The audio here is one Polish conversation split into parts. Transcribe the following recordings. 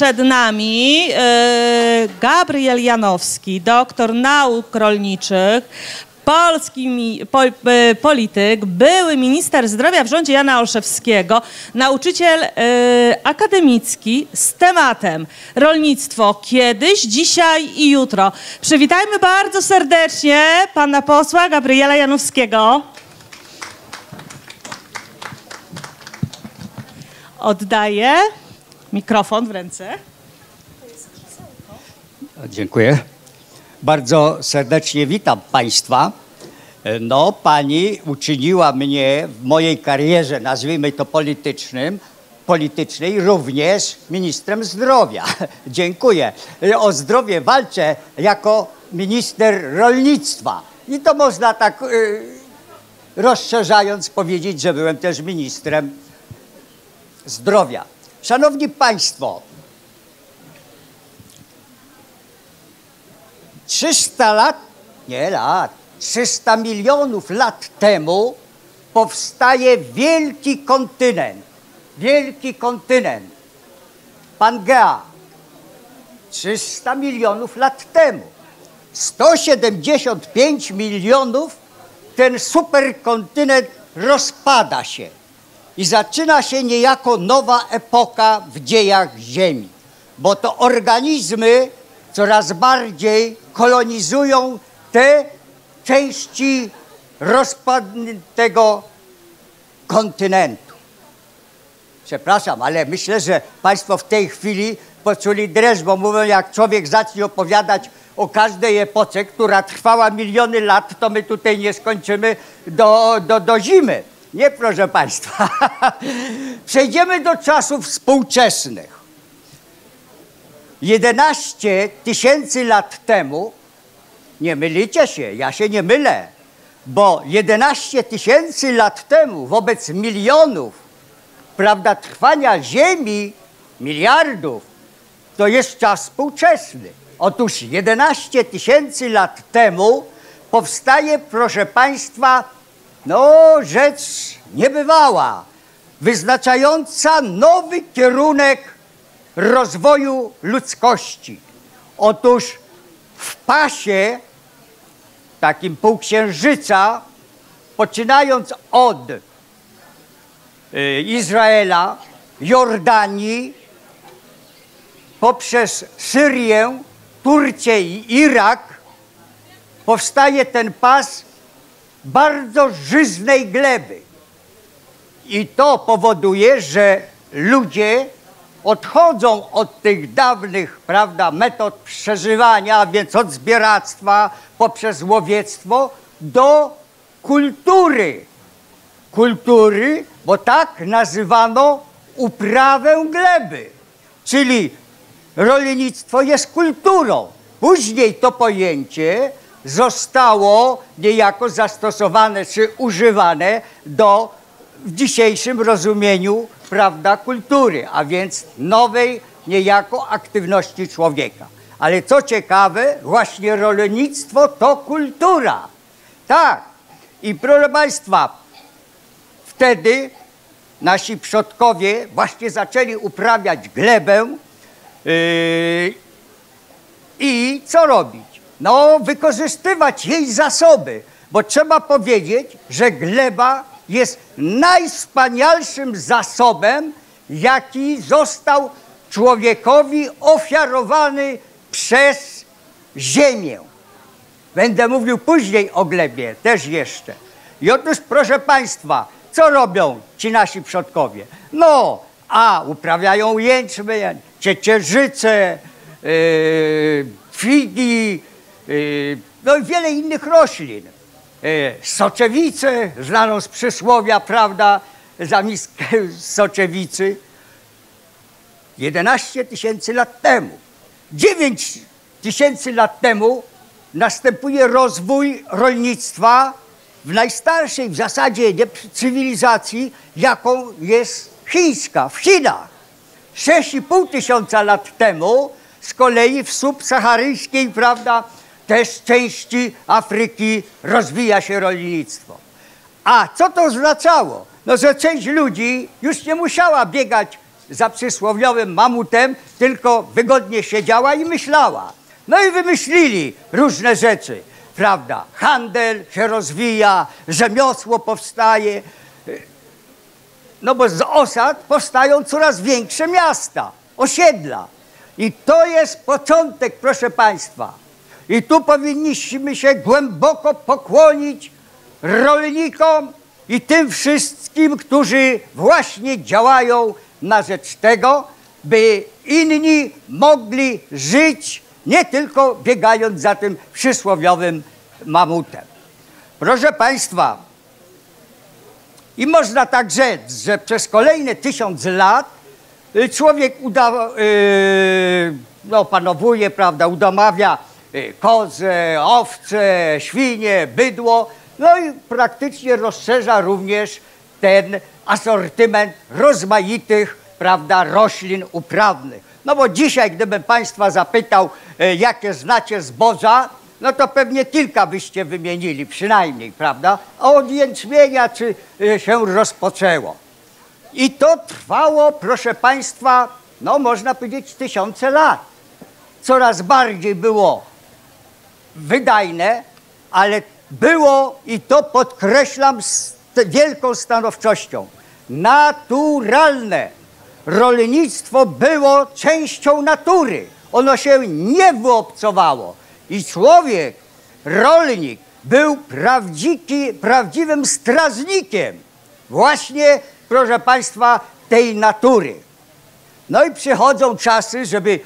przed nami e, Gabriel Janowski, doktor nauk rolniczych, polski e, polityk, były minister zdrowia w rządzie Jana Olszewskiego, nauczyciel e, akademicki z tematem rolnictwo kiedyś, dzisiaj i jutro. Przywitajmy bardzo serdecznie pana posła Gabriela Janowskiego. Oddaję mikrofon w ręce. Dziękuję. Bardzo serdecznie witam Państwa. No, Pani uczyniła mnie w mojej karierze, nazwijmy to politycznym, politycznej, również ministrem zdrowia. Dziękuję. O zdrowie walczę jako minister rolnictwa. I to można tak y, rozszerzając powiedzieć, że byłem też ministrem zdrowia. Szanowni Państwo, 300 lat, nie lat, 300 milionów lat temu powstaje wielki kontynent. Wielki kontynent. Pangea. 300 milionów lat temu. 175 milionów ten superkontynent rozpada się i zaczyna się niejako nowa epoka w dziejach Ziemi, bo to organizmy coraz bardziej kolonizują te części rozpadniętego kontynentu. Przepraszam, ale myślę, że Państwo w tej chwili poczuli dreszcz, bo mówią, jak człowiek zacznie opowiadać o każdej epoce, która trwała miliony lat, to my tutaj nie skończymy do, do, do zimy. Nie, proszę Państwa. Przejdziemy do czasów współczesnych. 11 tysięcy lat temu, nie mylicie się, ja się nie mylę, bo 11 tysięcy lat temu wobec milionów, prawda, trwania Ziemi, miliardów, to jest czas współczesny. Otóż 11 tysięcy lat temu powstaje, proszę Państwa, no rzecz niebywała, wyznaczająca nowy kierunek rozwoju ludzkości. Otóż w pasie takim półksiężyca, poczynając od y, Izraela, Jordanii, poprzez Syrię, Turcję i Irak, powstaje ten pas bardzo żyznej gleby. I to powoduje, że ludzie odchodzą od tych dawnych, prawda, metod przeżywania, a więc od zbieractwa poprzez łowiectwo do kultury. Kultury, bo tak nazywano uprawę gleby. Czyli rolnictwo jest kulturą. Później to pojęcie zostało niejako zastosowane czy używane do w dzisiejszym rozumieniu prawda, kultury, a więc nowej niejako aktywności człowieka. Ale co ciekawe, właśnie rolnictwo to kultura. Tak. I proszę Państwa, wtedy nasi przodkowie właśnie zaczęli uprawiać glebę yy, i co robić? No, wykorzystywać jej zasoby, bo trzeba powiedzieć, że gleba jest najwspanialszym zasobem, jaki został człowiekowi ofiarowany przez ziemię. Będę mówił później o glebie, też jeszcze. I otóż, proszę Państwa, co robią ci nasi przodkowie? No, a uprawiają jęczmień, ciecierzycę, yy, figi, no i wiele innych roślin. E, soczewicę, znaną z przysłowia, prawda, za miskę soczewicy. 11 tysięcy lat temu. 9 tysięcy lat temu następuje rozwój rolnictwa w najstarszej w zasadzie cywilizacji, jaką jest chińska, w Chinach. 6,5 tysiąca lat temu z kolei w subsaharyjskiej, prawda, też części Afryki rozwija się rolnictwo. A co to oznaczało? No, że część ludzi już nie musiała biegać za przysłowiowym mamutem, tylko wygodnie siedziała i myślała. No i wymyślili różne rzeczy, prawda? Handel się rozwija, rzemiosło powstaje. No bo z osad powstają coraz większe miasta, osiedla. I to jest początek, proszę Państwa. I tu powinniśmy się głęboko pokłonić rolnikom i tym wszystkim, którzy właśnie działają na rzecz tego, by inni mogli żyć nie tylko biegając za tym przysłowiowym mamutem. Proszę Państwa, i można tak rzec, że przez kolejne tysiąc lat y, człowiek uda, yy, no, panowuje, prawda, udomawia yy, kozę, owce, świnie, bydło, no i praktycznie rozszerza również ten asortyment rozmaitych, prawda, roślin uprawnych. No bo dzisiaj, gdybym Państwa zapytał, yy, jakie znacie zboża, no to pewnie kilka byście wymienili przynajmniej, prawda? A od jęczmienia czy y, się rozpoczęło. I to trwało, proszę Państwa, no można powiedzieć tysiące lat. Coraz bardziej było wydajne, ale było, i to podkreślam z wielką stanowczością, naturalne. Rolnictwo było częścią natury. Ono się nie wyobcowało. I człowiek, rolnik, był prawdziki, prawdziwym strażnikiem właśnie, proszę Państwa, tej natury. No i przychodzą czasy, żeby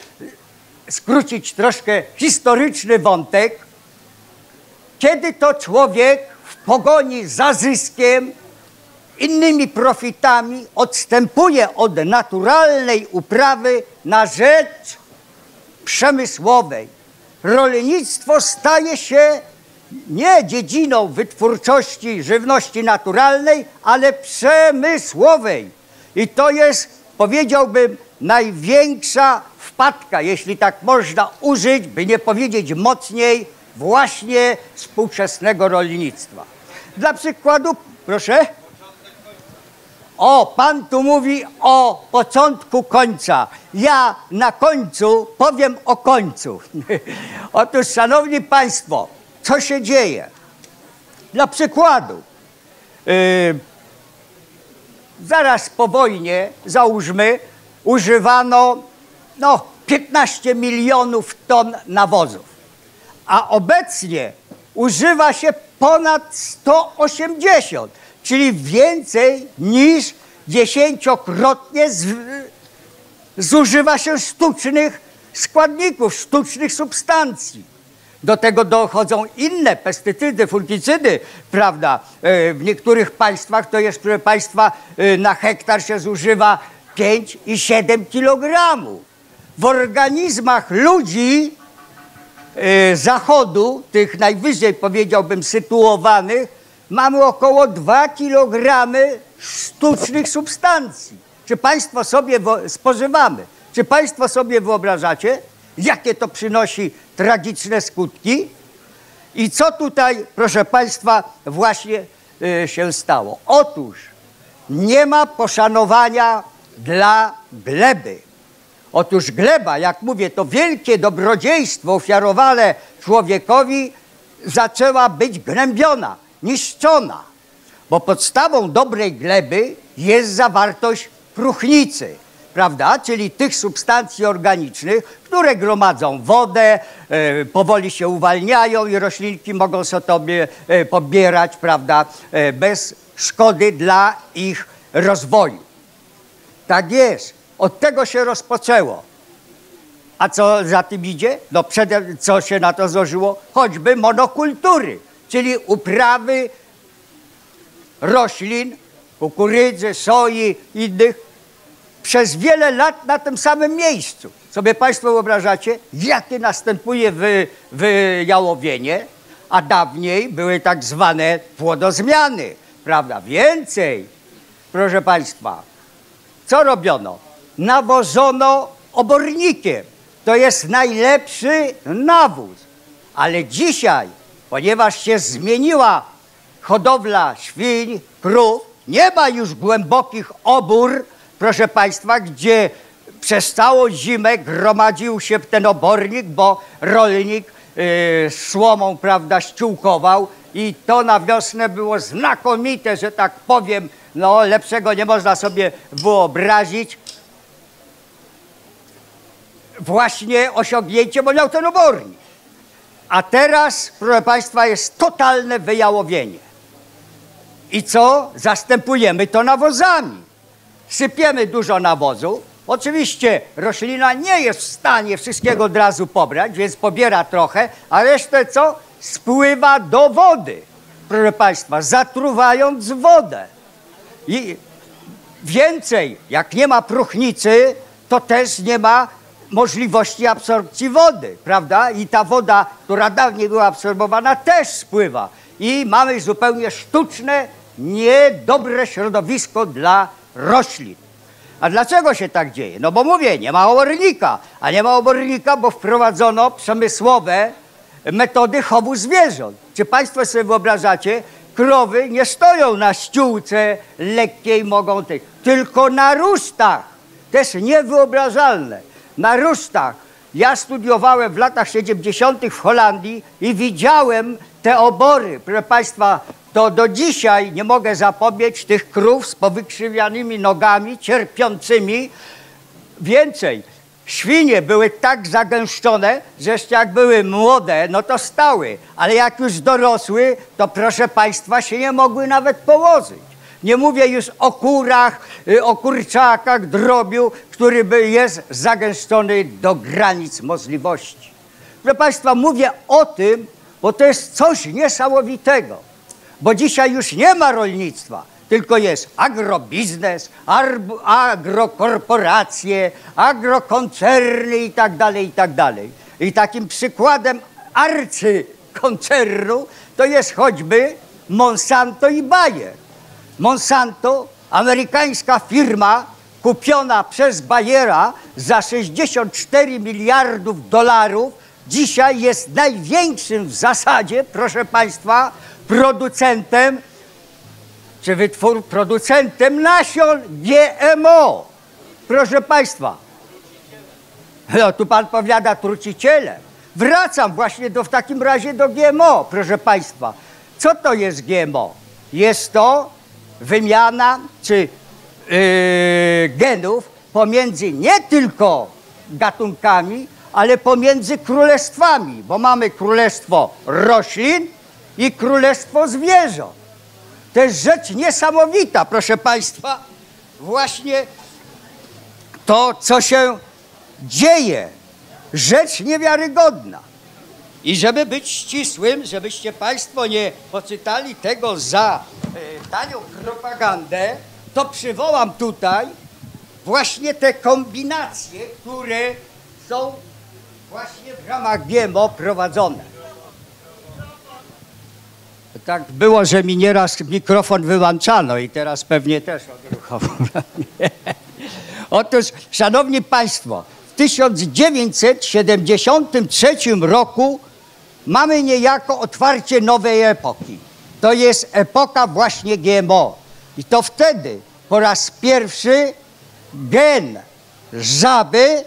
skrócić troszkę historyczny wątek, kiedy to człowiek w pogoni za zyskiem, innymi profitami odstępuje od naturalnej uprawy na rzecz przemysłowej rolnictwo staje się nie dziedziną wytwórczości żywności naturalnej, ale przemysłowej. I to jest, powiedziałbym, największa wpadka, jeśli tak można użyć, by nie powiedzieć mocniej, właśnie współczesnego rolnictwa. Dla przykładu, proszę. O, pan tu mówi o początku końca. Ja na końcu powiem o końcu. Otóż, szanowni państwo, co się dzieje? Dla przykładu, yy, zaraz po wojnie, załóżmy, używano no, 15 milionów ton nawozów, a obecnie używa się ponad 180 czyli więcej niż dziesięciokrotnie zużywa się sztucznych składników, sztucznych substancji. Do tego dochodzą inne pestycydy, fungicydy, prawda? E, w niektórych państwach to jest, proszę Państwa, e, na hektar się zużywa 5 i 7 kilogramów. W organizmach ludzi e, zachodu, tych najwyżej powiedziałbym sytuowanych, mamy około 2 kg sztucznych substancji. Czy Państwo sobie spożywamy? Czy Państwo sobie wyobrażacie, jakie to przynosi tragiczne skutki? I co tutaj, proszę Państwa, właśnie y, się stało? Otóż nie ma poszanowania dla gleby. Otóż gleba, jak mówię, to wielkie dobrodziejstwo ofiarowane człowiekowi zaczęła być gnębiona niszczona, bo podstawą dobrej gleby jest zawartość próchnicy, prawda? Czyli tych substancji organicznych, które gromadzą wodę, e, powoli się uwalniają i roślinki mogą sobie e, pobierać, prawda, e, bez szkody dla ich rozwoju. Tak jest. Od tego się rozpoczęło. A co za tym idzie? No przede, co się na to złożyło? Choćby monokultury czyli uprawy roślin, kukurydzy, soi, innych, przez wiele lat na tym samym miejscu. Sobie Państwo wyobrażacie, jakie następuje wy, wyjałowienie, a dawniej były tak zwane płodozmiany, prawda? Więcej, proszę Państwa, co robiono? Nawożono obornikiem. To jest najlepszy nawóz. Ale dzisiaj ponieważ się zmieniła hodowla świń, krów, nie ma już głębokich obór, proszę Państwa, gdzie przez całą zimę gromadził się ten obornik, bo rolnik yy, słomą, prawda, ściółkował i to na wiosnę było znakomite, że tak powiem, no lepszego nie można sobie wyobrazić. Właśnie osiągnięcie, bo miał ten obornik. A teraz, proszę Państwa, jest totalne wyjałowienie. I co? Zastępujemy to nawozami. Sypiemy dużo nawozu. Oczywiście roślina nie jest w stanie wszystkiego od razu pobrać, więc pobiera trochę, a resztę co? Spływa do wody, proszę Państwa, zatruwając wodę. I więcej, jak nie ma próchnicy, to też nie ma możliwości absorpcji wody, prawda? I ta woda, która dawniej była absorbowana, też spływa. I mamy zupełnie sztuczne, niedobre środowisko dla roślin. A dlaczego się tak dzieje? No bo mówię, nie ma obornika, a nie ma obornika, bo wprowadzono przemysłowe metody chowu zwierząt. Czy Państwo sobie wyobrażacie, krowy nie stoją na ściółce lekkiej, mogą tylko na rusztach. Też niewyobrażalne. Na rusztach. Ja studiowałem w latach 70. w Holandii i widziałem te obory. Proszę Państwa, to do dzisiaj nie mogę zapomnieć tych krów z powykrzywianymi nogami, cierpiącymi. Więcej, świnie były tak zagęszczone, że jak były młode, no to stały, ale jak już dorosły, to proszę Państwa się nie mogły nawet położyć. Nie mówię już o kurach, y, o kurczakach, drobiu, który jest zagęszczony do granic możliwości. Proszę Państwa, mówię o tym, bo to jest coś niesamowitego. Bo dzisiaj już nie ma rolnictwa, tylko jest agrobiznes, agrokorporacje, agrokoncerny i tak dalej, i tak dalej. I takim przykładem arcykoncernu to jest choćby Monsanto i Bayer. Monsanto, amerykańska firma kupiona przez Bayera za 64 miliardów dolarów, dzisiaj jest największym w zasadzie, proszę Państwa, producentem, czy wytwór producentem nasion GMO. Proszę Państwa, no tu Pan powiada truciciele. Wracam właśnie do, w takim razie do GMO, proszę Państwa. Co to jest GMO? Jest to wymiana czy yy, genów pomiędzy nie tylko gatunkami, ale pomiędzy królestwami, bo mamy królestwo roślin i królestwo zwierząt. To jest rzecz niesamowita, proszę Państwa. Właśnie to, co się dzieje, rzecz niewiarygodna. I żeby być ścisłym, żebyście Państwo nie poczytali tego za e, tanią propagandę, to przywołam tutaj właśnie te kombinacje, które są właśnie w ramach GMO prowadzone. Tak było, że mi nieraz mikrofon wyłączano i teraz pewnie też odruchowo. Otóż, Szanowni Państwo, w 1973 roku mamy niejako otwarcie nowej epoki. To jest epoka właśnie GMO. I to wtedy po raz pierwszy gen żaby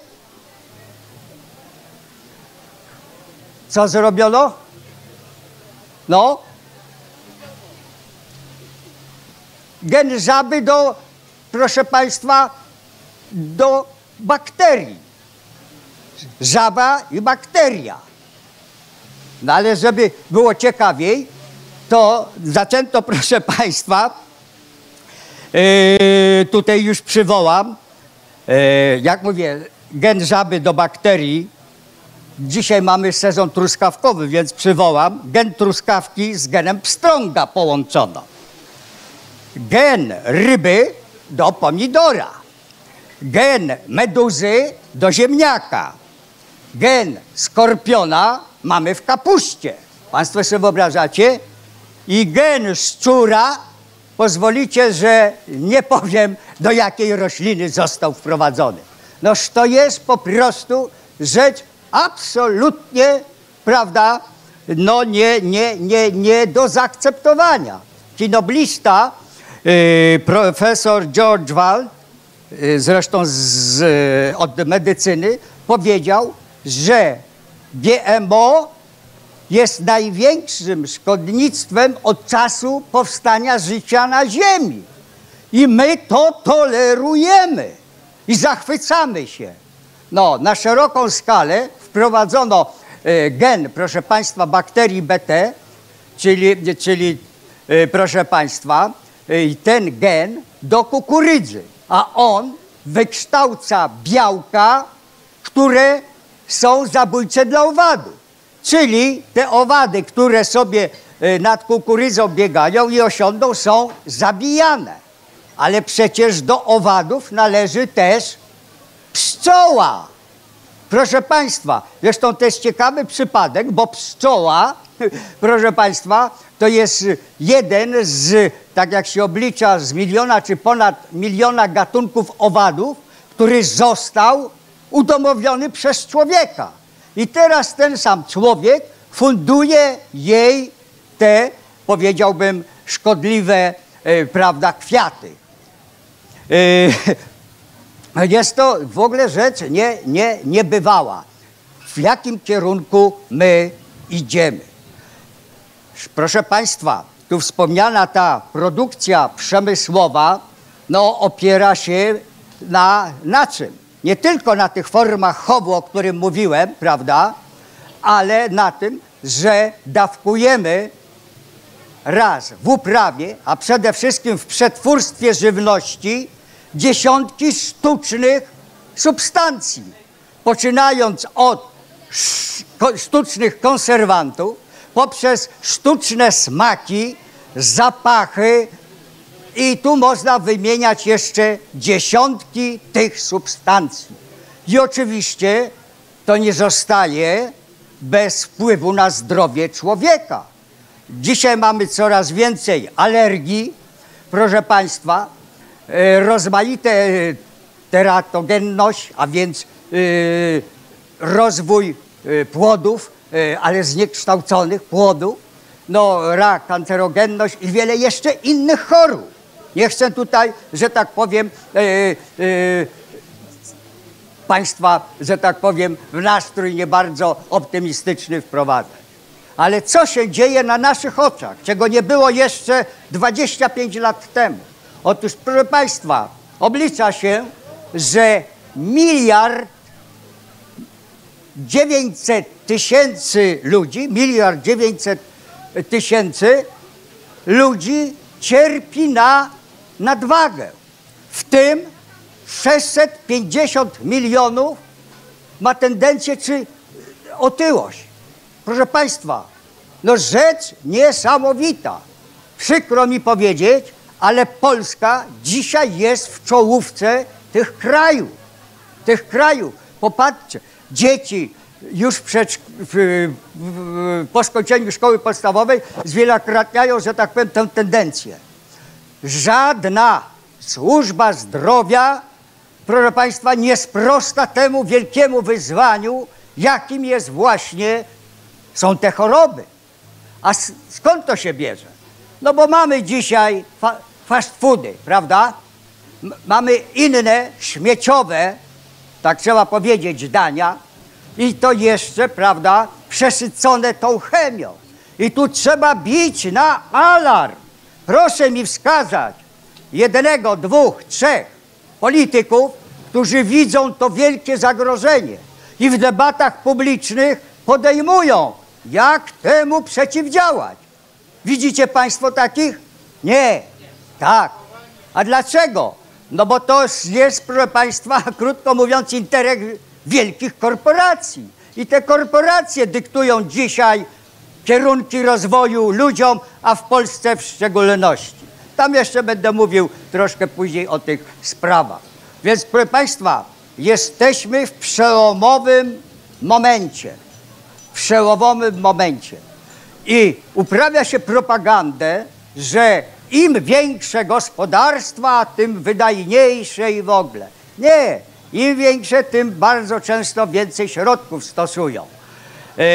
co zrobiono? No, gen żaby do, proszę Państwa, do bakterii. Żaba i bakteria. No ale żeby było ciekawiej, to zaczęto, proszę Państwa, yy, tutaj już przywołam, yy, jak mówię, gen żaby do bakterii. Dzisiaj mamy sezon truskawkowy, więc przywołam, gen truskawki z genem pstrąga połączono gen ryby do pomidora, gen meduzy do ziemniaka, gen skorpiona mamy w kapuście. Państwo sobie wyobrażacie? I gen szczura, pozwolicie, że nie powiem, do jakiej rośliny został wprowadzony. Noż to jest po prostu rzecz absolutnie, prawda, no nie, nie, nie, nie do zaakceptowania. Kinoblista Y, profesor George Wald y, zresztą z, y, od medycyny, powiedział, że GMO jest największym szkodnictwem od czasu powstania życia na Ziemi. I my to tolerujemy i zachwycamy się. No, na szeroką skalę wprowadzono e, gen, proszę Państwa, bakterii BT, czyli, czyli proszę Państwa, ten gen do kukurydzy, a on wykształca białka, które są zabójcze dla owadów. Czyli te owady, które sobie e, nad kukurydzą biegają i osiądą, są zabijane. Ale przecież do owadów należy też pszczoła. Proszę Państwa, zresztą to jest ciekawy przypadek, bo pszczoła, proszę Państwa, to jest jeden z, tak jak się oblicza, z miliona czy ponad miliona gatunków owadów, który został udomowiony przez człowieka. I teraz ten sam człowiek funduje jej te, powiedziałbym, szkodliwe, e, prawda, kwiaty. E, jest to w ogóle rzecz nie, nie, niebywała. W jakim kierunku my idziemy? Proszę Państwa, tu wspomniana ta produkcja przemysłowa, no opiera się na, na czym? Nie tylko na tych formach chowu, o którym mówiłem, prawda, ale na tym, że dawkujemy raz w uprawie, a przede wszystkim w przetwórstwie żywności dziesiątki sztucznych substancji, poczynając od sztucznych konserwantów, poprzez sztuczne smaki, zapachy, i tu można wymieniać jeszcze dziesiątki tych substancji. I oczywiście to nie zostaje bez wpływu na zdrowie człowieka. Dzisiaj mamy coraz więcej alergii, proszę Państwa, rozmaite e, teratogenność, a więc e, rozwój płodów, ale zniekształconych płodów, no rak, kancerogenność i wiele jeszcze innych chorób. Nie chcę tutaj, że tak powiem, e, e, państwa, że tak powiem, w nastrój nie bardzo optymistyczny wprowadzać. Ale co się dzieje na naszych oczach, czego nie było jeszcze 25 lat temu? Otóż, proszę Państwa, oblicza się, że miliard 900 tysięcy ludzi, miliard 900 tysięcy ludzi cierpi na nadwagę. W tym 650 milionów ma tendencję czy otyłość. Proszę Państwa, no rzecz niesamowita. Przykro mi powiedzieć, ale Polska dzisiaj jest w czołówce tych krajów. Tych krajów. Popatrzcie, dzieci już w w, w, po skończeniu szkoły podstawowej zwielokrotniają, że tak powiem, tę tendencję żadna służba zdrowia, proszę Państwa, nie sprosta temu wielkiemu wyzwaniu, jakim jest właśnie, są te choroby. A skąd to się bierze? No bo mamy dzisiaj fast foody, prawda? M mamy inne śmieciowe, tak trzeba powiedzieć, dania i to jeszcze, prawda, przesycone tą chemią. I tu trzeba bić na alarm. Proszę mi wskazać jednego, dwóch, trzech polityków, którzy widzą to wielkie zagrożenie i w debatach publicznych podejmują, jak temu przeciwdziałać. Widzicie Państwo takich? Nie. Tak. A dlaczego? No bo to jest, proszę Państwa, krótko mówiąc, interes wielkich korporacji. I te korporacje dyktują dzisiaj kierunki rozwoju ludziom, a w Polsce w szczególności. Tam jeszcze będę mówił troszkę później o tych sprawach. Więc proszę Państwa, jesteśmy w przełomowym momencie. W przełomowym momencie. I uprawia się propagandę, że im większe gospodarstwa, tym wydajniejsze i w ogóle. Nie, im większe, tym bardzo często więcej środków stosują. E,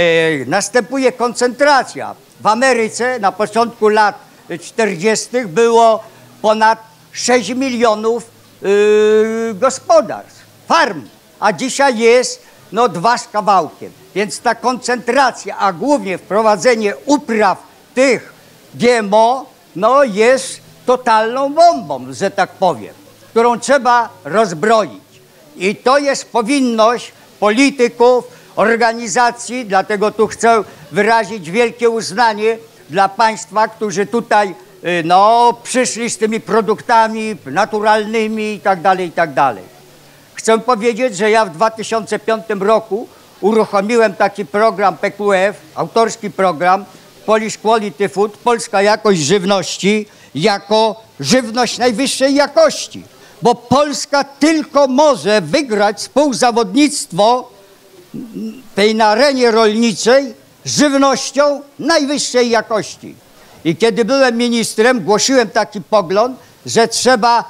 następuje koncentracja. W Ameryce na początku lat 40. było ponad 6 milionów yy, gospodarstw, farm, a dzisiaj jest no dwa z kawałkiem. Więc ta koncentracja, a głównie wprowadzenie upraw tych GMO, no jest totalną bombą, że tak powiem, którą trzeba rozbroić. I to jest powinność polityków, organizacji, dlatego tu chcę wyrazić wielkie uznanie dla Państwa, którzy tutaj y, no, przyszli z tymi produktami naturalnymi i tak dalej, i tak. Chcę powiedzieć, że ja w 2005 roku uruchomiłem taki program PQF, autorski program Polish Quality Food, Polska Jakość Żywności, jako żywność najwyższej jakości. Bo Polska tylko może wygrać współzawodnictwo tej na arenie rolniczej żywnością najwyższej jakości. I kiedy byłem ministrem, głosiłem taki pogląd, że trzeba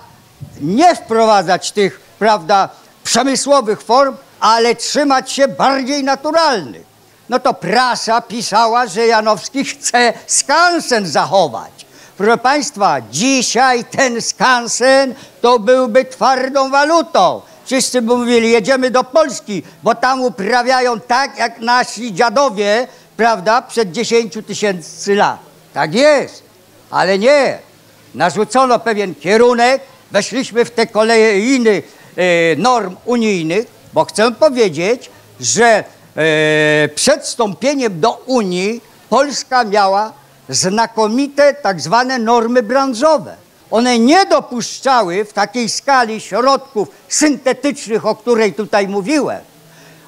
nie wprowadzać tych, prawda, przemysłowych form, ale trzymać się bardziej naturalnych. No to prasa pisała, że Janowski chce skansen zachować. Proszę Państwa, dzisiaj ten skansen to byłby twardą walutą. Wszyscy by mówili, jedziemy do Polski, bo tam uprawiają tak, jak nasi dziadowie, prawda, przed 10 tysięcy lat. Tak jest, ale nie. Narzucono pewien kierunek, weszliśmy w te kolejny e, norm unijnych, bo chcę powiedzieć, że przed wstąpieniem do Unii Polska miała znakomite tak zwane normy branżowe. One nie dopuszczały w takiej skali środków syntetycznych, o której tutaj mówiłem,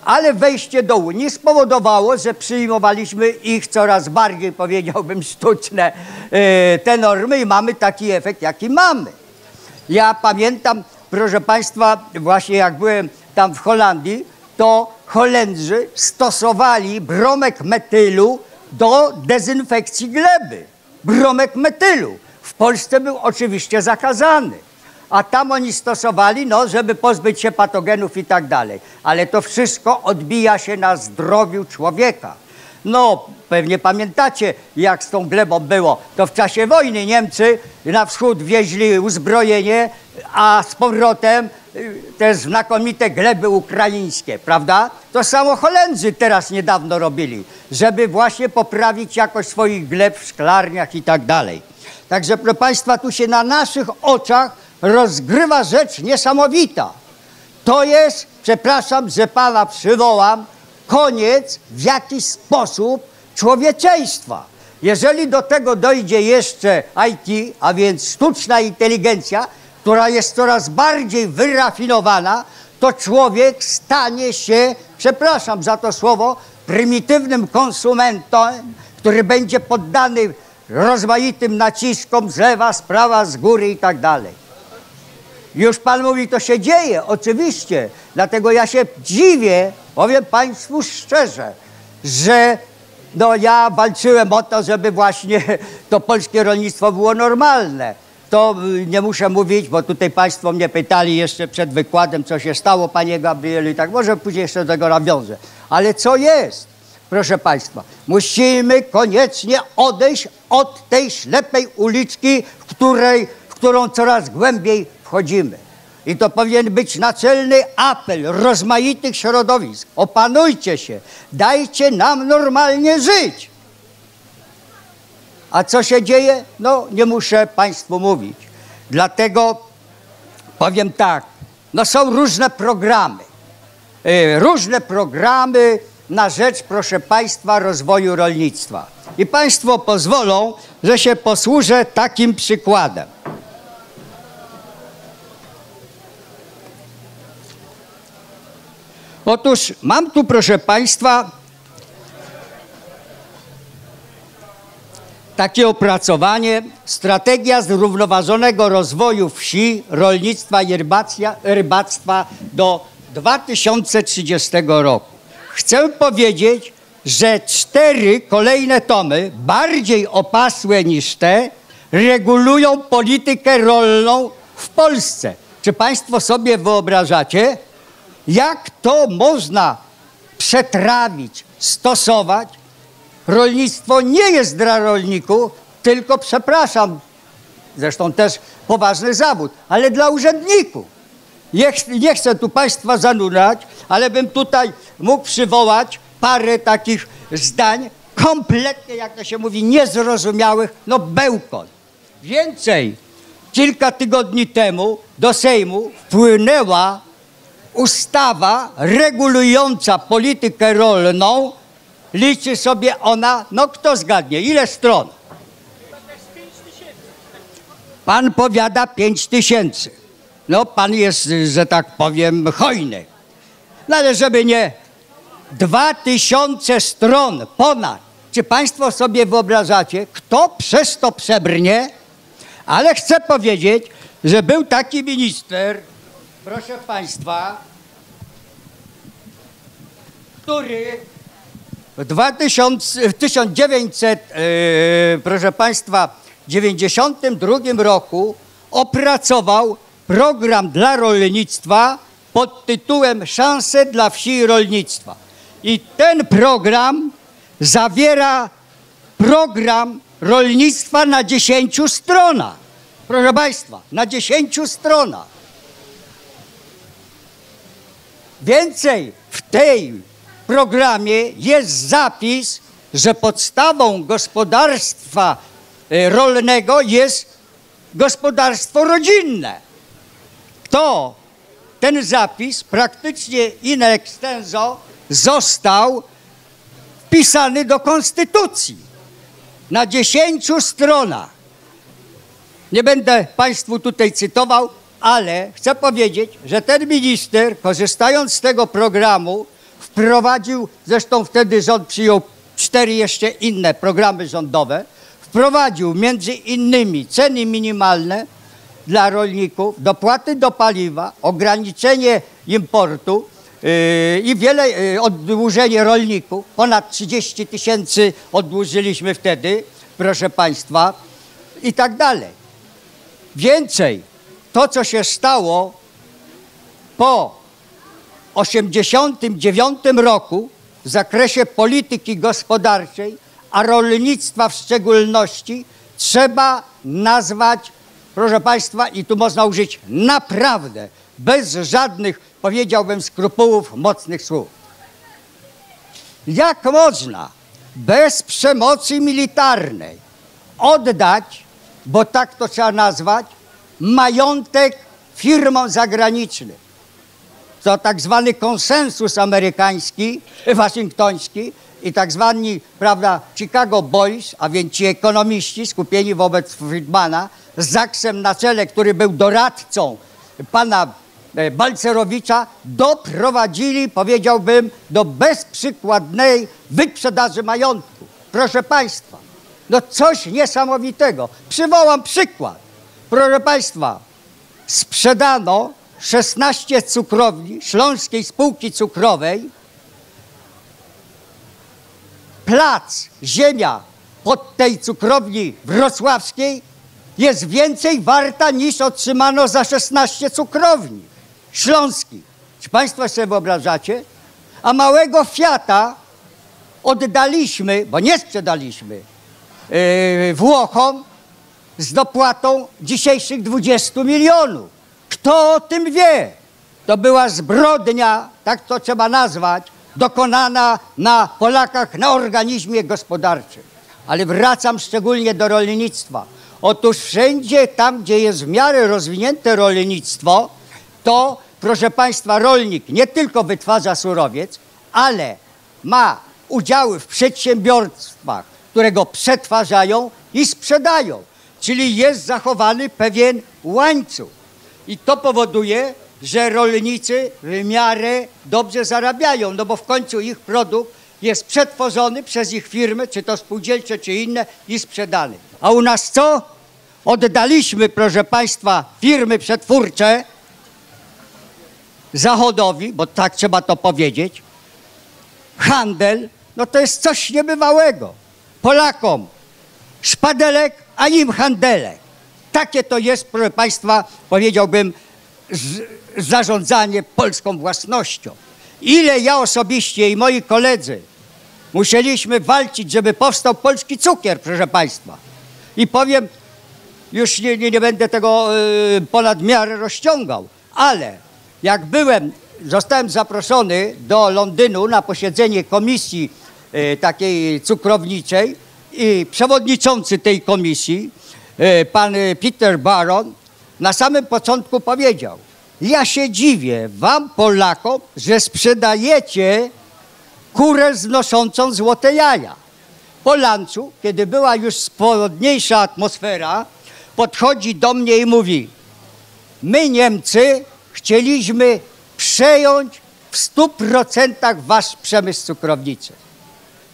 ale wejście do Unii spowodowało, że przyjmowaliśmy ich coraz bardziej, powiedziałbym, sztuczne e, te normy i mamy taki efekt, jaki mamy. Ja pamiętam, proszę Państwa, właśnie jak byłem tam w Holandii, to Holendrzy stosowali bromek metylu do dezynfekcji gleby. Bromek metylu. W Polsce był oczywiście zakazany. A tam oni stosowali, no, żeby pozbyć się patogenów i tak dalej. Ale to wszystko odbija się na zdrowiu człowieka. No, pewnie pamiętacie, jak z tą glebą było. To w czasie wojny Niemcy na wschód wieźli uzbrojenie, a z powrotem te znakomite gleby ukraińskie, prawda? To samo Holendrzy teraz niedawno robili, żeby właśnie poprawić jakość swoich gleb w szklarniach i tak dalej. Także, proszę Państwa, tu się na naszych oczach rozgrywa rzecz niesamowita. To jest, przepraszam, że Pana przywołam, koniec w jakiś sposób człowieczeństwa. Jeżeli do tego dojdzie jeszcze IT, a więc sztuczna inteligencja, która jest coraz bardziej wyrafinowana, to człowiek stanie się, przepraszam za to słowo, prymitywnym konsumentem, który będzie poddany rozmaitym naciskom z lewa, z prawa, z góry i tak dalej. Już Pan mówi, to się dzieje, oczywiście. Dlatego ja się dziwię, powiem Państwu szczerze, że no ja walczyłem o to, żeby właśnie to polskie rolnictwo było normalne. To y, nie muszę mówić, bo tutaj Państwo mnie pytali jeszcze przed wykładem, co się stało, Panie Gabrielu, i tak może później jeszcze do tego nawiążę. Ale co jest? Proszę Państwa, musimy koniecznie odejść od tej ślepej uliczki, w, której, w którą coraz głębiej wchodzimy. I to powinien być naczelny apel rozmaitych środowisk. Opanujcie się, dajcie nam normalnie żyć. A co się dzieje? No, nie muszę Państwu mówić. Dlatego powiem tak, no są różne programy. Yy, różne programy na rzecz, proszę Państwa, rozwoju rolnictwa. I Państwo pozwolą, że się posłużę takim przykładem. Otóż mam tu, proszę Państwa, takie opracowanie Strategia zrównoważonego rozwoju wsi, rolnictwa i rybactwa do 2030 roku. Chcę powiedzieć, że cztery kolejne tomy, bardziej opasłe niż te, regulują politykę rolną w Polsce. Czy Państwo sobie wyobrażacie, jak to można przetrawić, stosować? Rolnictwo nie jest dla rolników, tylko, przepraszam, zresztą też poważny zawód, ale dla urzędników. Nie, ch- nie chcę tu Państwa zanurzać, ale bym tutaj mógł przywołać parę takich zdań kompletnie, jak to się mówi, niezrozumiałych, no bełkot. Więcej, kilka tygodni temu do Sejmu wpłynęła ustawa regulująca politykę rolną. Liczy sobie ona, no kto zgadnie, ile stron? Pan powiada 5 tysięcy. No, pan jest, że tak powiem, hojny. No, ale żeby nie dwa tysiące stron ponad. Czy państwo sobie wyobrażacie, kto przez to przebrnie? Ale chcę powiedzieć, że był taki minister, proszę państwa, który w 2000, w 1900, e, proszę Państwa, 92 roku opracował program dla rolnictwa pod tytułem Szanse dla wsi i rolnictwa. I ten program zawiera program rolnictwa na 10 stronach. Proszę Państwa, na 10 stronach. Więcej, w tej programie jest zapis, że podstawą gospodarstwa e, rolnego jest gospodarstwo rodzinne. To ten zapis praktycznie in extenso został wpisany do konstytucji na 10 stronach. Nie będę Państwu tutaj cytował, ale chcę powiedzieć, że ten minister, korzystając z tego programu, wprowadził, zresztą wtedy rząd przyjął cztery jeszcze inne programy rządowe, wprowadził między innymi ceny minimalne dla rolników, dopłaty do paliwa, ograniczenie importu yy, i wiele, yy, oddłużenie rolników. Ponad 30 tysięcy oddłużyliśmy wtedy, proszę Państwa, i tak dalej. Więcej, to co się stało po 89 roku w zakresie polityki gospodarczej, a rolnictwa w szczególności, trzeba nazwać, proszę Państwa, i tu można użyć naprawdę bez żadnych, powiedziałbym, skrupułów, mocnych słów. Jak można bez przemocy militarnej oddać, bo tak to trzeba nazwać, majątek firmom zagranicznym? To tak zwany konsensus amerykański, waszyngtoński i tak zwani, prawda, Chicago Boys, a więc ci ekonomiści skupieni wobec Friedmana, z Zaksem na czele, który był doradcą pana e, Balcerowicza, doprowadzili, powiedziałbym, do bezprzykładnej wyprzedaży majątku. Proszę Państwa, no coś niesamowitego. Przywołam przykład. Proszę Państwa, sprzedano 16 cukrowni Śląskiej Spółki Cukrowej. Plac, ziemia pod tej cukrowni wrocławskiej jest więcej warta niż otrzymano za 16 cukrowni śląskich. Czy Państwo sobie wyobrażacie? A małego Fiata oddaliśmy, bo nie sprzedaliśmy, yy, Włochom z dopłatą dzisiejszych 20 milionów. Kto o tym wie? To była zbrodnia, tak to trzeba nazwać, dokonana na Polakach, na organizmie gospodarczym. Ale wracam szczególnie do rolnictwa. Otóż wszędzie tam, gdzie jest w miarę rozwinięte rolnictwo, to, proszę Państwa, rolnik nie tylko wytwarza surowiec, ale ma udziały w przedsiębiorstwach, które go przetwarzają i sprzedają. Czyli jest zachowany pewien łańcuch. I to powoduje, że rolnicy w miarę dobrze zarabiają, no bo w końcu ich produkt jest przetworzony przez ich firmy, czy to spółdzielcze, czy inne i sprzedany. A u nas co? Oddaliśmy, proszę Państwa, firmy przetwórcze Zachodowi, bo tak trzeba to powiedzieć, handel, no to jest coś niebywałego. Polakom szpadelek, a im handelek. Takie to jest, proszę Państwa, powiedziałbym, zarządzanie polską własnością. Ile ja osobiście i moi koledzy musieliśmy walczyć, żeby powstał polski cukier, proszę Państwa. I powiem, już nie, nie, nie będę tego y, ponad miarę rozciągał, ale jak byłem, zostałem zaproszony do Londynu na posiedzenie komisji e, takiej cukrowniczej i przewodniczący tej komisji, pan e, Peter Baron, na samym początku powiedział, ja się dziwię wam Polakom, że sprzedajecie kurę znoszącą złote jaja. Po lancu, kiedy była już spowodniejsza atmosfera, podchodzi do mnie i mówi, my Niemcy chcieliśmy przejąć w stu procentach wasz przemysł cukrowniczy.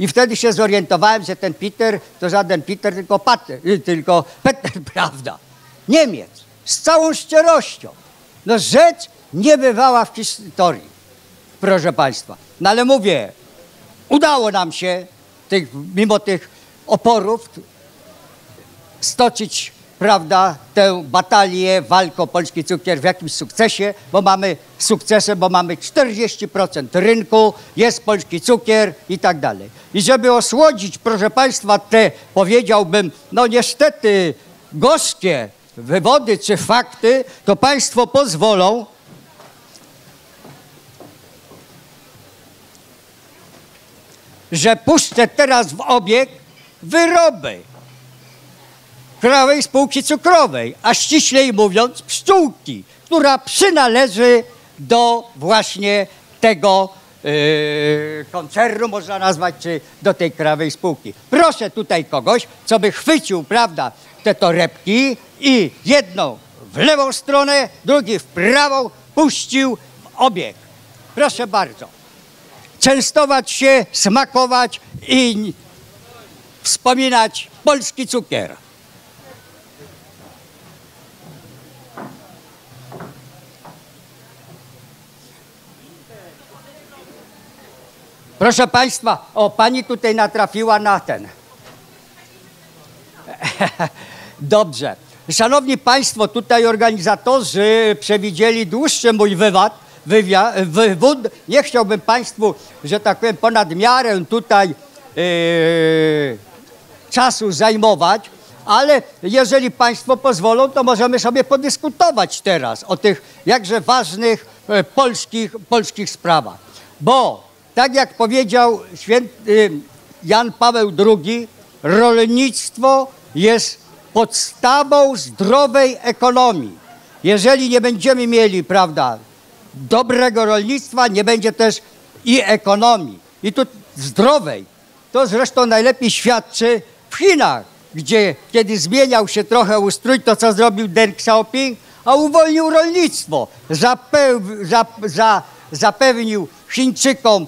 I wtedy się zorientowałem, że ten Peter to żaden Peter, tylko, Pater, tylko Peter, prawda? Niemiec, z całą szczerością. No rzecz niebywała w historii, proszę Państwa. No ale mówię, udało nam się tych, mimo tych oporów stoczyć prawda, tę batalię, walkę o polski cukier w jakimś sukcesie, bo mamy sukcesem, bo mamy 40% rynku, jest polski cukier i tak dalej. I żeby osłodzić, proszę Państwa, te, powiedziałbym, no niestety gorzkie wywody czy fakty, to Państwo pozwolą, że puszczę teraz w obieg wyroby Krajowej Spółki Cukrowej, a ściślej mówiąc pszczółki, która przynależy do właśnie tego yy, koncernu, można nazwać, czy do tej krajowej spółki. Proszę tutaj kogoś, co by chwycił, prawda, te torebki i jedną w lewą stronę, drugi w prawą puścił w obieg. Proszę bardzo. Częstować się, smakować i wspominać polski cukier. Proszę Państwa, o Pani tutaj natrafiła na ten. Dobrze. Szanowni Państwo, tutaj organizatorzy przewidzieli dłuższy mój wywad, wywia, wywód. Nie chciałbym Państwu, że tak powiem, ponad miarę tutaj yy, czasu zajmować, ale jeżeli Państwo pozwolą, to możemy sobie podyskutować teraz o tych jakże ważnych e, polskich, polskich sprawach. Bo tak jak powiedział święty Jan Paweł II, rolnictwo jest podstawą zdrowej ekonomii. Jeżeli nie będziemy mieli, prawda, dobrego rolnictwa, nie będzie też i ekonomii. I tu zdrowej. To zresztą najlepiej świadczy w Chinach, gdzie kiedy zmieniał się trochę ustrój, to co zrobił Deng Xiaoping, a uwolnił rolnictwo. Za, za, zapewnił Chińczykom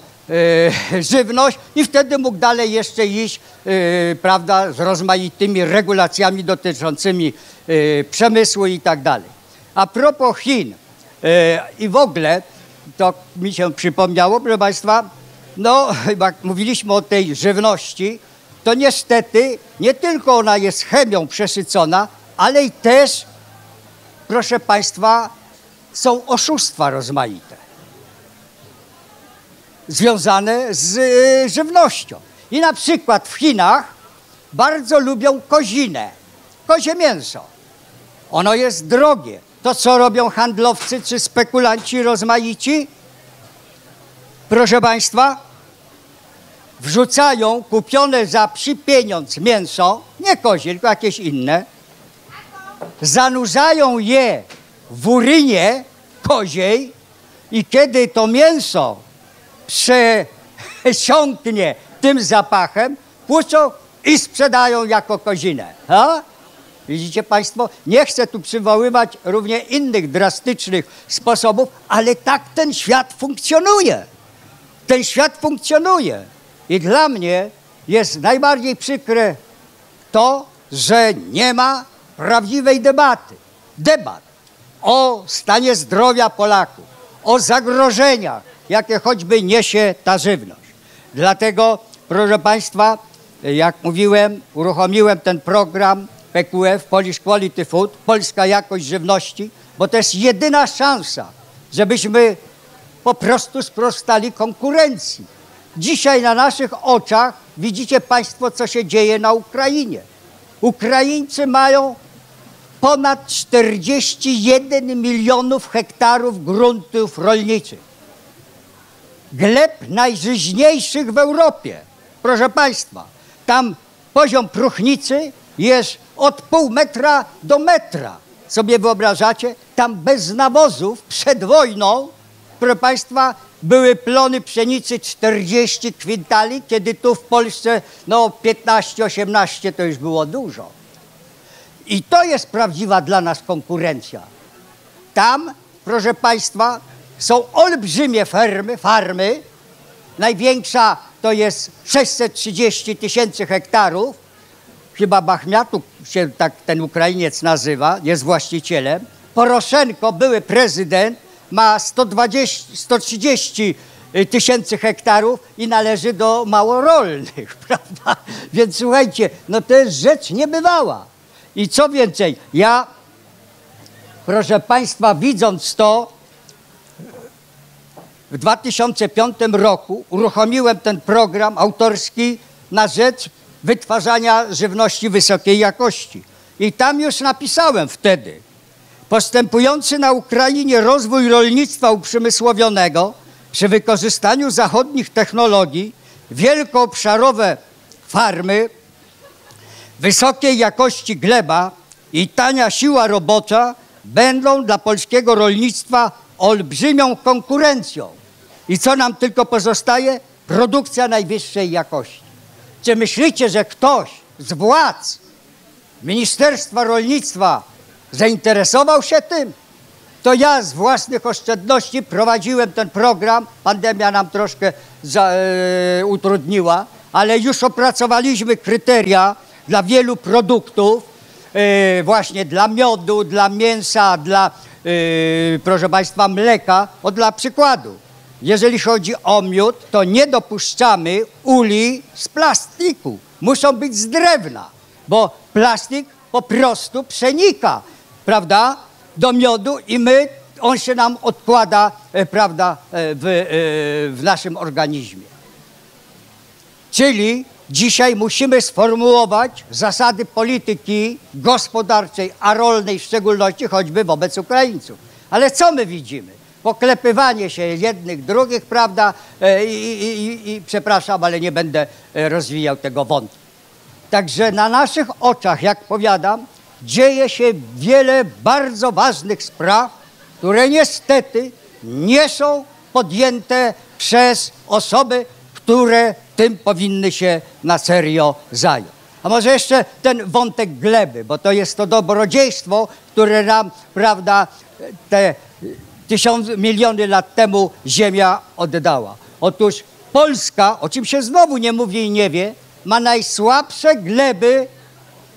żywność i wtedy mógł dalej jeszcze iść, e, prawda, z rozmaitymi regulacjami dotyczącymi e, przemysłu i tak dalej. A propos Chin e, i w ogóle, to mi się przypomniało, proszę Państwa, no, jak mówiliśmy o tej żywności, to niestety nie tylko ona jest chemią przesycona, ale i też, proszę Państwa, są oszustwa rozmaite związane z y, żywnością. I na przykład w Chinach bardzo lubią kozinę, kozie mięso. Ono jest drogie. To co robią handlowcy czy spekulanci rozmaici? Proszę Państwa, wrzucają kupione za psi pieniądz mięso, nie kozie, tylko jakieś inne, zanurzają je w urynie koziej i kiedy to mięso przesiąknie tym zapachem, płuczą i sprzedają jako kozinę. A? Widzicie Państwo? Nie chcę tu przywoływać równie innych drastycznych sposobów, ale tak ten świat funkcjonuje. Ten świat funkcjonuje. I dla mnie jest najbardziej przykre to, że nie ma prawdziwej debaty. Debat o stanie zdrowia Polaków, o zagrożeniach, jakie choćby niesie ta żywność. Dlatego, proszę Państwa, jak mówiłem, uruchomiłem ten program PQF, Polish Quality Food, polska jakość żywności, bo to jest jedyna szansa, żebyśmy po prostu sprostali konkurencji. Dzisiaj na naszych oczach widzicie Państwo, co się dzieje na Ukrainie. Ukraińcy mają ponad 41 milionów hektarów gruntów rolniczych. Gleb najżyźniejszych w Europie. Proszę Państwa, tam poziom próchnicy jest od pół metra do metra. Sobie wyobrażacie? Tam bez nawozów przed wojną, proszę Państwa, były plony pszenicy 40 kwintali, kiedy tu w Polsce no 15-18 to już było dużo. I to jest prawdziwa dla nas konkurencja. Tam, proszę Państwa, są olbrzymie fermy, farmy. Największa to jest 630 tysięcy hektarów. Chyba Bachmiatu się tak ten Ukrainiec nazywa, jest właścicielem. Poroszenko, były prezydent, ma 120, 130 tysięcy hektarów i należy do małorolnych, prawda? Więc słuchajcie, no to jest rzecz niebywała. I co więcej, ja, proszę Państwa, widząc to, w 2005 roku uruchomiłem ten program autorski na rzecz wytwarzania żywności wysokiej jakości. I tam już napisałem wtedy, postępujący na Ukrainie rozwój rolnictwa uprzemysłowionego przy wykorzystaniu zachodnich technologii, wielkoobszarowe farmy, wysokiej jakości gleba i tania siła robocza będą dla polskiego rolnictwa olbrzymią konkurencją. I co nam tylko pozostaje? Produkcja najwyższej jakości. Czy myślicie, że ktoś z władz Ministerstwa Rolnictwa zainteresował się tym? To ja z własnych oszczędności prowadziłem ten program. Pandemia nam troszkę za, e, utrudniła, ale już opracowaliśmy kryteria dla wielu produktów, e, właśnie dla miodu, dla mięsa, dla, e, proszę Państwa, mleka. O dla przykładu, jeżeli chodzi o miód, to nie dopuszczamy uli z plastiku. Muszą być z drewna, bo plastik po prostu przenika, prawda, do miodu i my, on się nam odkłada, e, prawda, e, w, e, w naszym organizmie. Czyli dzisiaj musimy sformułować zasady polityki gospodarczej, a rolnej w szczególności, choćby wobec Ukraińców. Ale co my widzimy? Poklepywanie się jednych, drugich, prawda? I, i, i, i przepraszam, ale nie będę rozwijał tego wątku. Także na naszych oczach, jak powiadam, dzieje się wiele bardzo ważnych spraw, które niestety nie są podjęte przez osoby, które tym powinny się na serio zająć. A może jeszcze ten wątek gleby, bo to jest to dobrodziejstwo, które nam, prawda, te tysiąc, miliony lat temu Ziemia oddała. Otóż Polska, o czym się znowu nie mówi i nie wie, ma najsłabsze gleby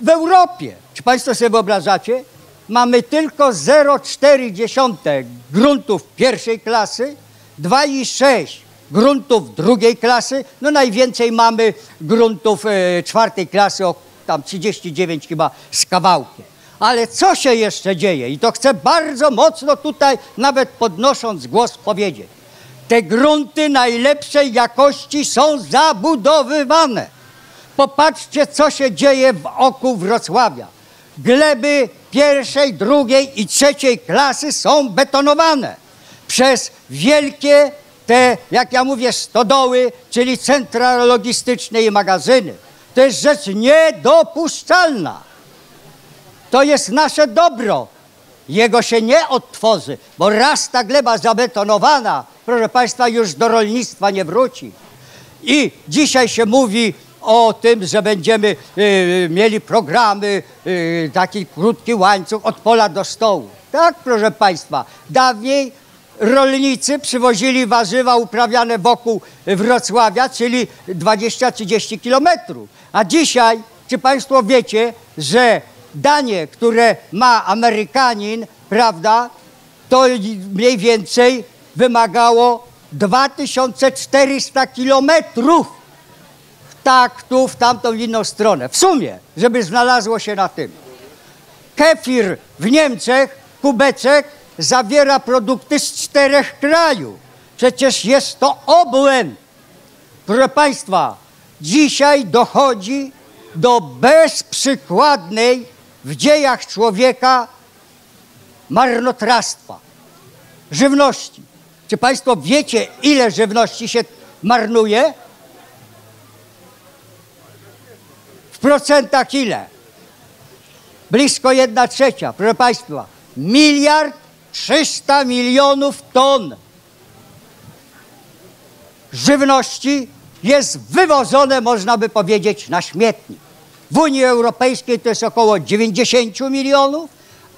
w Europie. Czy Państwo sobie wyobrażacie? Mamy tylko 0,4 gruntów pierwszej klasy, 2,6 gruntów drugiej klasy, no najwięcej mamy gruntów e, czwartej klasy, o tam 39 chyba z kawałkiem. Ale co się jeszcze dzieje? I to chcę bardzo mocno tutaj, nawet podnosząc głos, powiedzieć. Te grunty najlepszej jakości są zabudowywane. Popatrzcie, co się dzieje w oku Wrocławia. Gleby pierwszej, drugiej i trzeciej klasy są betonowane przez wielkie te, jak ja mówię, stodoły, czyli centra logistyczne i magazyny. To jest rzecz niedopuszczalna. To jest nasze dobro. Jego się nie odtworzy, bo raz ta gleba zabetonowana, proszę Państwa, już do rolnictwa nie wróci. I dzisiaj się mówi o tym, że będziemy y, mieli programy, y, taki krótki łańcuch od pola do stołu. Tak, proszę Państwa, dawniej rolnicy przywozili warzywa uprawiane wokół Wrocławia, czyli 20-30 kilometrów. A dzisiaj, czy Państwo wiecie, że danie, które ma Amerykanin, prawda, to mniej więcej wymagało 2400 kilometrów tak, tu, w tamtą inną stronę. W sumie, żeby znalazło się na tym. Kefir w Niemczech, kubeczek, zawiera produkty z czterech krajów. Przecież jest to obłęd. Proszę Państwa, dzisiaj dochodzi do bezprzykładnej w dziejach człowieka marnotrawstwa, żywności. Czy Państwo wiecie, ile żywności się marnuje? W procentach ile? Blisko jedna trzecia, proszę Państwa. Miliard trzysta milionów ton żywności jest wywożone, można by powiedzieć, na śmietnik. W Unii Europejskiej to jest około 90 milionów,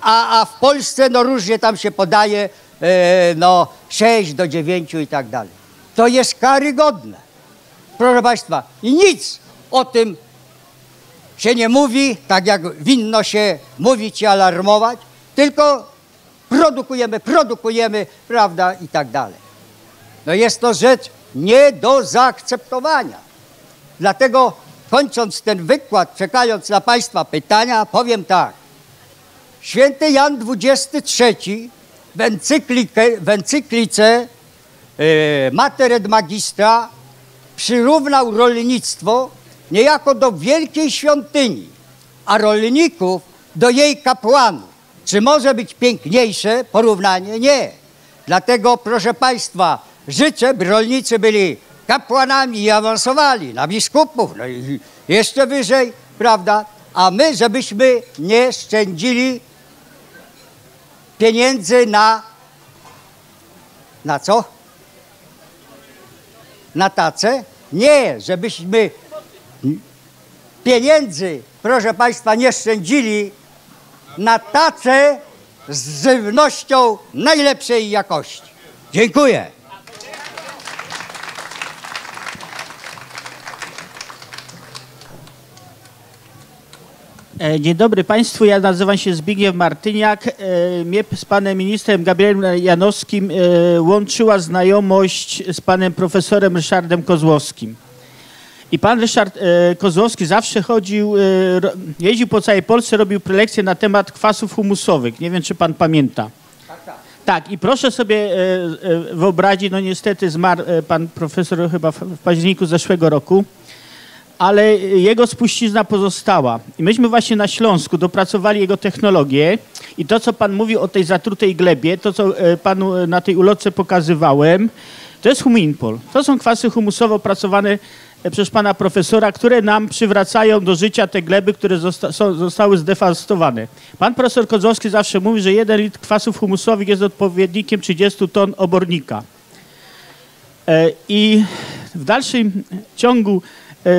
a, a w Polsce no różnie tam się podaje e, no 6 do 9 i tak dalej. To jest karygodne. Proszę Państwa, i nic o tym się nie mówi, tak jak winno się mówić i alarmować, tylko produkujemy, produkujemy, prawda, i tak dalej. No jest to rzecz nie do zaakceptowania. Dlatego kończąc ten wykład, czekając na Państwa pytania, powiem tak. Święty Jan XXIII w, encyklikę, w encyklice Mater et Magistra przyrównał rolnictwo niejako do wielkiej świątyni, a rolników do jej kapłanów. Czy może być piękniejsze porównanie? Nie. Dlatego, proszę Państwa, życzę, by rolnicy byli kapłanami i awansowali na biskupów, no i jeszcze wyżej, prawda? A my, żebyśmy nie szczędzili pieniędzy na na co? Na tacę? Nie, żebyśmy pieniędzy, proszę Państwa, nie szczędzili na tacę z żywnością najlepszej jakości. Dziękuję. Dzień dobry Państwu, ja nazywam się Zbigniew Martyniak. E, Mnie z panem ministrem Gabrielem Janowskim e, łączyła znajomość z panem profesorem Ryszardem Kozłowskim. I pan Ryszard e, Kozłowski zawsze chodził, e, jeździł po całej Polsce, robił prelekcje na temat kwasów humusowych. Nie wiem, czy pan pamięta. Tak, i proszę sobie e, e, wyobrazić, no niestety zmarł e, pan profesor chyba w październiku zeszłego roku, ale jego spuścizna pozostała. I myśmy właśnie na Śląsku dopracowali jego technologię i to, co pan mówił o tej zatrutej glebie, to, co e, panu e, na tej ulotce pokazywałem, to jest huminpol. To są kwasy humusowo opracowane e, przez pana profesora, które nam przywracają do życia te gleby, które zosta są, zostały zdewastowane. Pan profesor Kozłowski zawsze mówi, że jeden litr kwasów humusowych jest odpowiednikiem 30 ton obornika. I w dalszym ciągu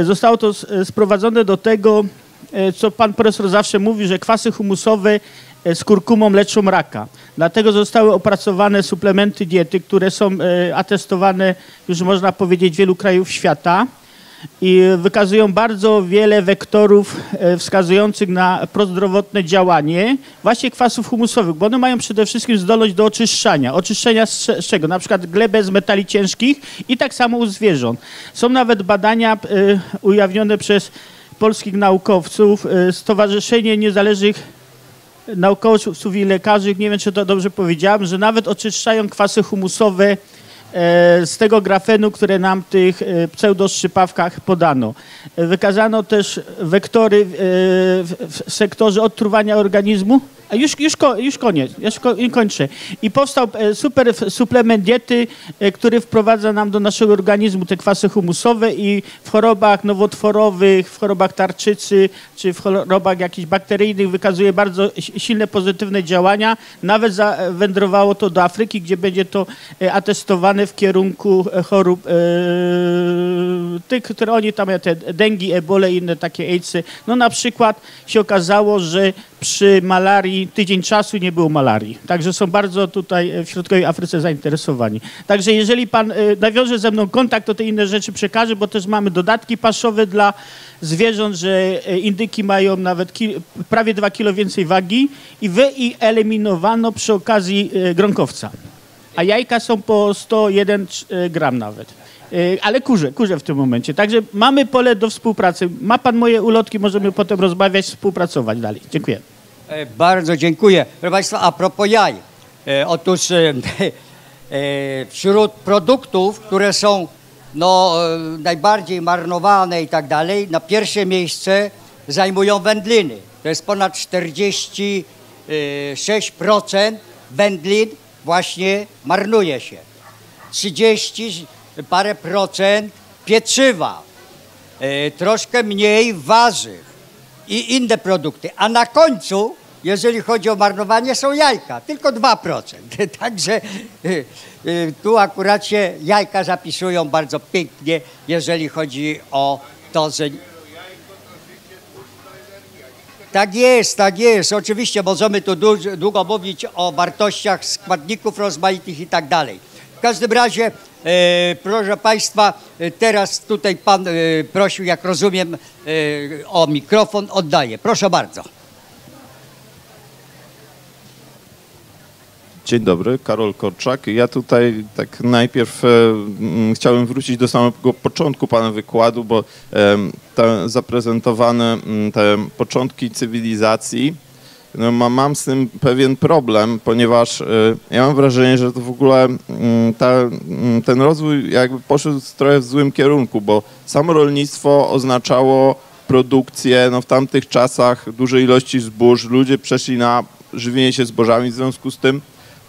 zostało to e, sprowadzone do tego, e, co pan profesor zawsze mówi, że kwasy humusowe e, z kurkumą leczą raka. Dlatego zostały opracowane suplementy diety, które są e, atestowane już można powiedzieć w wielu krajów świata i wykazują bardzo wiele wektorów e, wskazujących na prozdrowotne działanie właśnie kwasów humusowych, bo one mają przede wszystkim zdolność do oczyszczania. Oczyszczenia z, czego? Na przykład glebę z metali ciężkich i tak samo u zwierząt. Są nawet badania e, ujawnione przez polskich naukowców, e, Stowarzyszenie Niezależnych naukowców i lekarzy, nie wiem czy to dobrze powiedziałem, że nawet oczyszczają kwasy humusowe z tego grafenu, które nam w tych e, pseudoszczypawkach podano. E, Wykazano też wektory e, w sektorze odtruwania organizmu. Już, już, już koniec, już kończę. I powstał e, super suplement diety, e, który wprowadza nam do naszego organizmu te kwasy humusowe i w chorobach nowotworowych, w chorobach tarczycy, czy w chorobach jakichś bakteryjnych wykazuje bardzo si- silne pozytywne działania. Nawet zawędrowało to do Afryki, gdzie będzie to e, atestowane w kierunku e, chorób e, tych, które oni tam, te dengi, ebole i inne takie AIDSy. No na przykład się okazało, że przy malarii tydzień czasu nie było malarii. Także są bardzo tutaj e, w Środkowej Afryce zainteresowani. Także jeżeli pan e, nawiąże ze mną kontakt, to te inne rzeczy przekaże, bo też mamy dodatki paszowe dla zwierząt, że e, indyki mają nawet prawie 2 kilo więcej wagi i wyeliminowano przy okazji gronkowca. A jajka są po 101 e, gram nawet. E, Ale kurze, kurze w tym momencie. Także mamy pole do współpracy. Ma pan moje ulotki, możemy potem rozmawiać, współpracować dalej. Dziękuję. E, Bardzo dziękuję. Proszę Państwa, a propos jaj. E, otóż e, wśród produktów, które są no, najbardziej marnowane i tak dalej, na pierwsze miejsce zajmują wędliny. to jest ponad 46% wędlin właśnie marnuje się. 30 parę procent pieczywa, e, troszkę mniej warzyw i inne produkty. A na końcu, jeżeli chodzi o marnowanie, są jajka, tylko 2%. Także e, e, tu akurat się jajka zapisują bardzo pięknie, jeżeli chodzi o to, że tak jest, tak jest. Oczywiście możemy tu długo mówić o wartościach składników rozmaitych i tak dalej. W każdym razie, proszę Państwa, e, teraz tutaj Pan e, prosił, jak rozumiem, e, o mikrofon. Oddaję. Proszę bardzo. Dzień dobry, Karol Korczak. Ja tutaj tak najpierw e, chciałem wrócić do samego początku Pana wykładu, bo e, te zaprezentowane te początki cywilizacji, no, ma, mam z tym pewien problem, ponieważ e, ja mam wrażenie, że to w ogóle m, ta, m, ten rozwój jakby poszedł trochę w złym kierunku, bo samo rolnictwo oznaczało produkcję, no w tamtych czasach duże ilości zbóż, ludzie przeszli na żywienie się zbożami, w związku z tym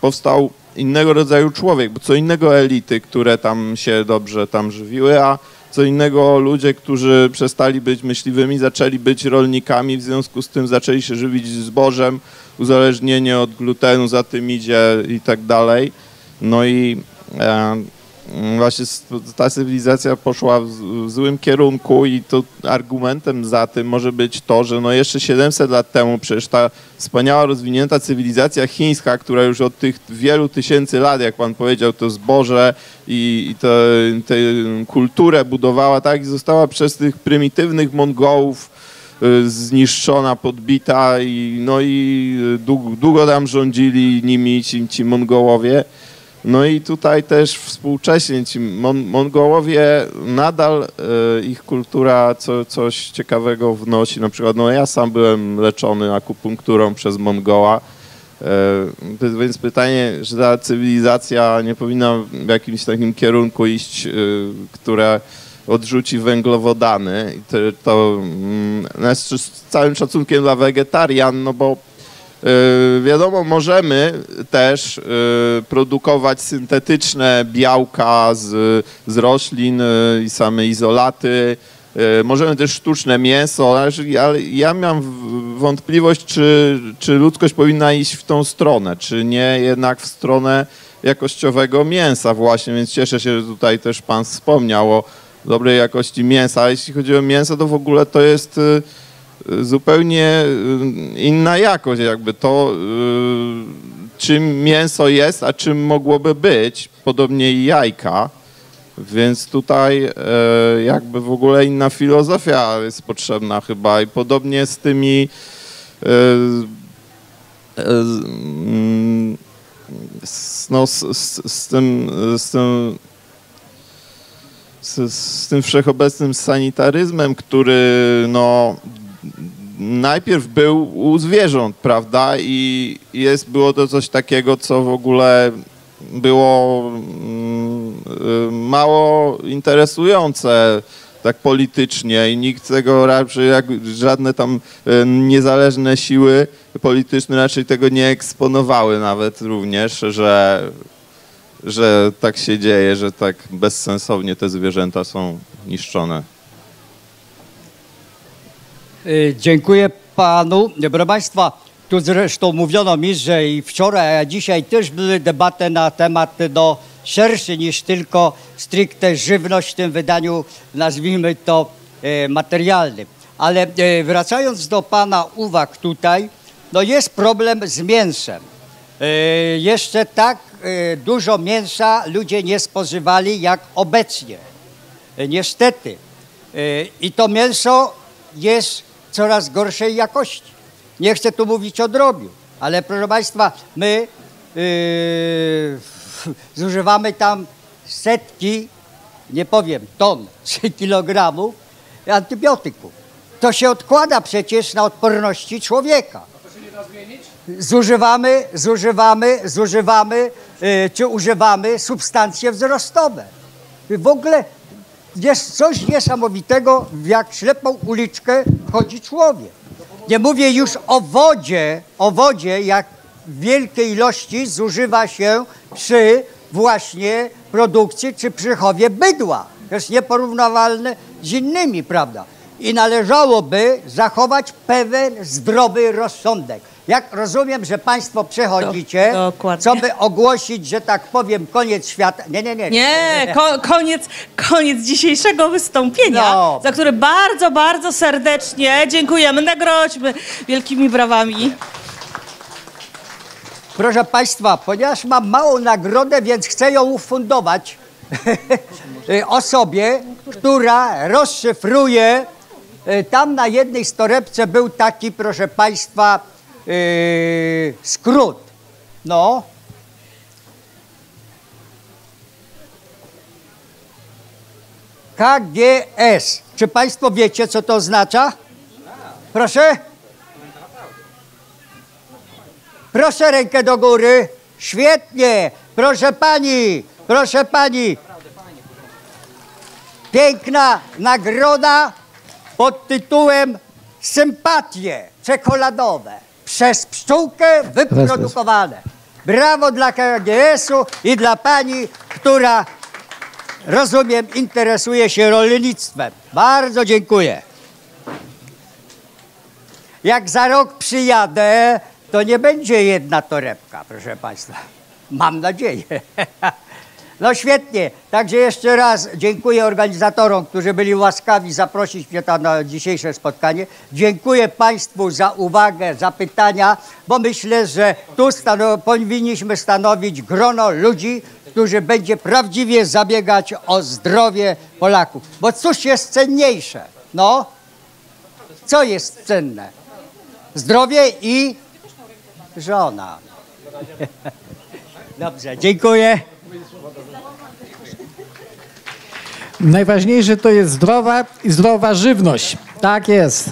powstał innego rodzaju człowiek, bo co innego elity, które tam się dobrze tam żywiły, a co innego ludzie, którzy przestali być myśliwymi, zaczęli być rolnikami, w związku z tym zaczęli się żywić zbożem, uzależnienie od glutenu za tym idzie i tak dalej. No i e, właśnie ta cywilizacja poszła w, złym kierunku i to argumentem za tym może być to, że no jeszcze 700 lat temu przecież ta wspaniała, rozwinięta cywilizacja chińska, która już od tych wielu tysięcy lat, jak pan powiedział, to zboże i, i tę kulturę budowała, tak, i została przez tych prymitywnych Mongołów y, zniszczona, podbita i no i długo, długo tam rządzili nimi ci, ci Mongołowie. No i tutaj też współcześnie ci Mon Mongołowie nadal e, ich kultura co, coś ciekawego wnosi. Na przykład no ja sam byłem leczony akupunkturą przez Mongoła. E, więc pytanie, że ta cywilizacja nie powinna w jakimś takim kierunku iść, e, które odrzuci węglowodany. I to, to mm, z całym szacunkiem dla wegetarian, no bo wiadomo, możemy też e, produkować syntetyczne białka z, z roślin e, i same izolaty. Możemy też sztuczne mięso, ale ja mam wątpliwość, czy, czy ludzkość powinna iść w tą stronę, czy nie jednak w stronę jakościowego mięsa właśnie, więc cieszę się, że tutaj też Pan wspomniał o dobrej jakości mięsa. A jeśli chodzi o mięso, to w ogóle to jest zupełnie y, inna jakość, jakby to, y, czym mięso jest, a czym mogłoby być, podobnie i jajka. Więc tutaj e, jakby w ogóle inna filozofia jest potrzebna chyba i podobnie z tymi mm, no, z, z, z tym, z tym z, z, tym wszechobecnym sanitaryzmem, który no, najpierw był u zwierząt, prawda? I jest, było to coś takiego, co w ogóle było mm, y, mało interesujące tak politycznie i nikt tego raczej, jak żadne tam y, niezależne siły polityczne raczej tego nie eksponowały nawet również, że, że tak się dzieje, że tak bezsensownie te zwierzęta są niszczone. Y, dziękuję panu. Proszę Państwa, tu zresztą mówiono mi, że i wczoraj, a dzisiaj też były debaty na temat no, szerszy niż tylko stricte żywność w tym wydaniu, nazwijmy to e, materialnym. Ale e, wracając do pana uwag tutaj, no jest problem z mięsem. Jeszcze tak dużo mięsa ludzie nie spożywali jak obecnie. Niestety. I to mięso jest coraz gorszej jakości. Nie chcę tu mówić o drobiu, ale proszę Państwa, my yy, zużywamy tam setki, nie powiem ton czy kilogramów antybiotyków. To się odkłada przecież na odporności człowieka. Zużywamy, zużywamy, zużywamy yy, czy używamy substancje wzrostowe. W ogóle jest coś niesamowitego, jak ślepą uliczkę wchodzi człowiek. Nie mówię już o wodzie, o wodzie, jak w wielkiej ilości zużywa się przy właśnie produkcji czy przy chowie bydła. To jest nieporównywalne z innymi, prawda? I należałoby zachować pewien zdrowy rozsądek. Jak rozumiem, że Państwo przechodzicie, Do- co by ogłosić, że tak powiem, koniec świata. Nie, nie, nie. Nie, ko koniec, koniec dzisiejszego wystąpienia, No. za które bardzo, bardzo serdecznie dziękujemy. Nagrodźmy wielkimi brawami. Proszę Państwa, ponieważ mam małą nagrodę, więc chcę ją ufundować osobie, która rozszyfruje. y, Tam na jednej z torebce był taki, proszę Państwa, yy, skrót. No. KGS. Czy Państwo wiecie, co to oznacza? Proszę? Proszę rękę do góry. Świetnie. Proszę pani, proszę pani. Piękna nagroda pod tytułem Sympatie czekoladowe przez pszczółkę wyprodukowane. Brawo dla KGS-u i dla pani, która rozumiem interesuje się rolnictwem. Bardzo dziękuję. Jak za rok przyjadę, to nie będzie jedna torebka, proszę Państwa. Mam nadzieję. No świetnie. Także jeszcze raz dziękuję organizatorom, którzy byli łaskawi zaprosić mnie tam na dzisiejsze spotkanie. Dziękuję Państwu za uwagę, za pytania, bo myślę, że tu stano- powinniśmy stanowić grono ludzi, którzy będzie prawdziwie zabiegać o zdrowie Polaków. Bo cóż jest cenniejsze? No, co jest cenne? Zdrowie i żona. Dobrze, dziękuję. Najważniejsze to jest zdrowa i zdrowa żywność. Tak jest.